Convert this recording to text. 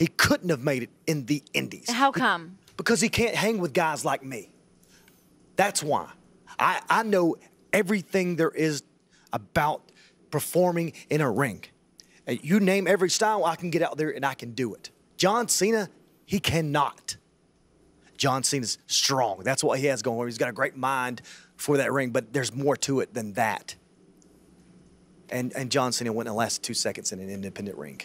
he couldn't have made it in the Indies. How come? Because he can't hang with guys like me. That's why. I, I know everything there is about performing in a ring. You name every style, I can get out there and I can do it. John Cena, he cannot. John Cena's strong. That's what he has going on. He's got a great mind for that ring, but there's more to it than that. And, and John Cena went in the last two seconds in an independent ring.